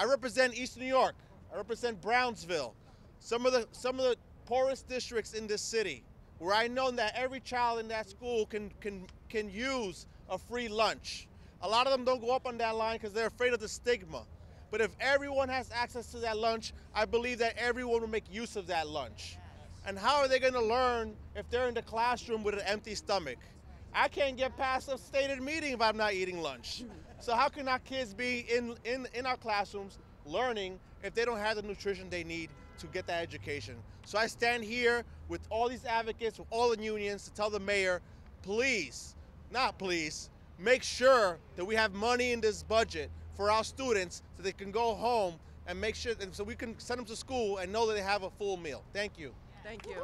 I represent East New York. I represent Brownsville. Some of the some of the poorest districts in this city, where I know that every child in that school can can can use a free lunch. A lot of them don't go up on that line because they're afraid of the stigma. But if everyone has access to that lunch, I believe that everyone will make use of that lunch. And how are they going to learn if they're in the classroom with an empty stomach? I can't get past a stated meeting if I'm not eating lunch. So how can our kids be in, in, in our classrooms learning if they don't have the nutrition they need to get that education? So I stand here with all these advocates, with all the unions to tell the mayor, please, not please, make sure that we have money in this budget for our students so they can go home and make sure, and so we can send them to school and know that they have a full meal. Thank you. Thank you.